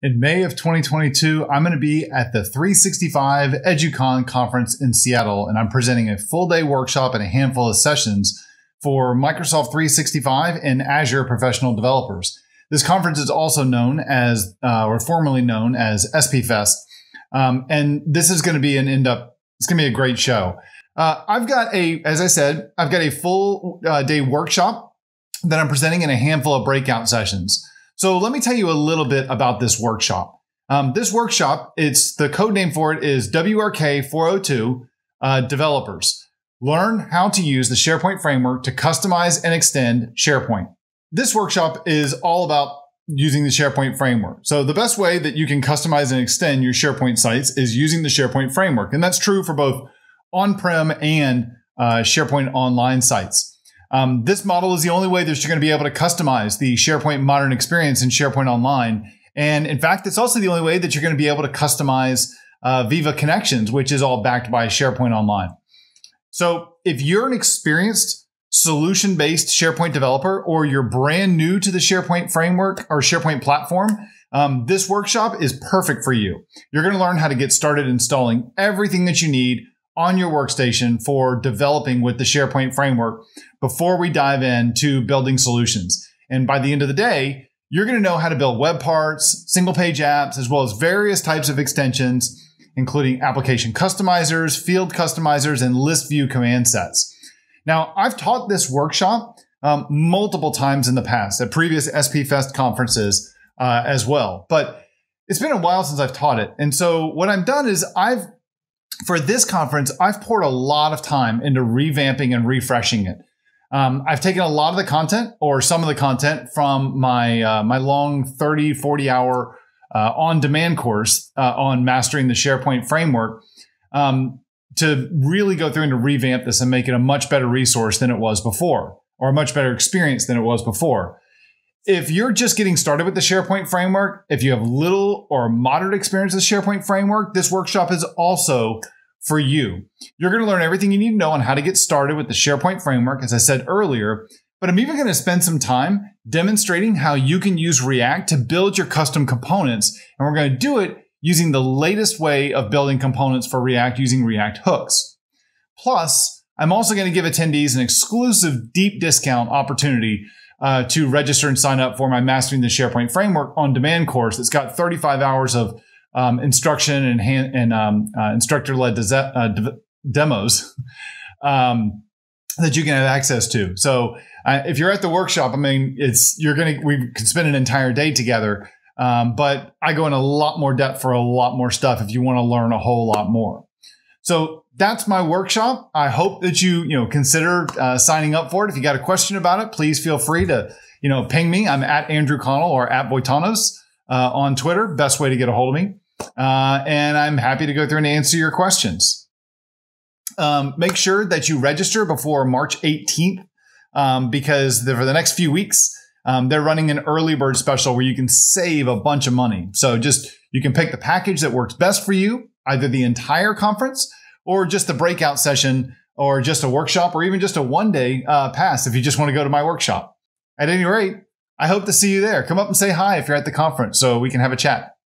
In May of 2022, I'm going to be at the 365 EduCon conference in Seattle, and I'm presenting a full day workshop and a handful of sessions for Microsoft 365 and Azure professional developers. This conference is also known as, uh, or formerly known as SP Fest. Um, and this is going to be an end up, it's going to be a great show. Uh, I've got a, as I said, I've got a full uh, day workshop that I'm presenting in a handful of breakout sessions. So let me tell you a little bit about this workshop. Um, this workshop, it's the code name for it is WRK 402 uh, developers. Learn how to use the SharePoint framework to customize and extend SharePoint. This workshop is all about using the SharePoint framework. So the best way that you can customize and extend your SharePoint sites is using the SharePoint framework. And that's true for both on-prem and uh, SharePoint online sites. Um, this model is the only way that you're going to be able to customize the SharePoint modern experience in SharePoint Online. And in fact, it's also the only way that you're going to be able to customize uh, Viva Connections, which is all backed by SharePoint Online. So if you're an experienced solution based SharePoint developer or you're brand new to the SharePoint framework or SharePoint platform, um, this workshop is perfect for you. You're going to learn how to get started installing everything that you need on your workstation for developing with the SharePoint framework before we dive into building solutions. And by the end of the day, you're going to know how to build web parts, single page apps, as well as various types of extensions, including application customizers, field customizers, and list view command sets. Now, I've taught this workshop um, multiple times in the past at previous SP Fest conferences uh, as well, but it's been a while since I've taught it. And so what I've done is I've for this conference, I've poured a lot of time into revamping and refreshing it. Um, I've taken a lot of the content or some of the content from my uh, my long 30, 40 hour uh, on demand course uh, on mastering the SharePoint framework um, to really go through and to revamp this and make it a much better resource than it was before or a much better experience than it was before. If you're just getting started with the SharePoint framework, if you have little or moderate experience with the SharePoint framework, this workshop is also for you. You're going to learn everything you need to know on how to get started with the SharePoint framework, as I said earlier. But I'm even going to spend some time demonstrating how you can use React to build your custom components. And we're going to do it using the latest way of building components for React using React hooks. Plus, I'm also going to give attendees an exclusive deep discount opportunity uh, to register and sign up for my Mastering the SharePoint Framework on demand course that's got 35 hours of um, instruction and, hand, and um, uh, instructor led de- uh, de- demos um, that you can have access to. So uh, if you're at the workshop, I mean, it's you're gonna we can spend an entire day together. Um, but I go in a lot more depth for a lot more stuff if you want to learn a whole lot more. So that's my workshop. I hope that you you know consider uh, signing up for it. If you got a question about it, please feel free to you know ping me. I'm at Andrew Connell or at Voitanos uh, on Twitter. Best way to get a hold of me. Uh, and I'm happy to go through and answer your questions. Um, make sure that you register before March 18th um, because the, for the next few weeks, um, they're running an early bird special where you can save a bunch of money. So just you can pick the package that works best for you, either the entire conference or just a breakout session or just a workshop or even just a one day uh, pass if you just want to go to my workshop. At any rate, I hope to see you there. Come up and say hi if you're at the conference so we can have a chat.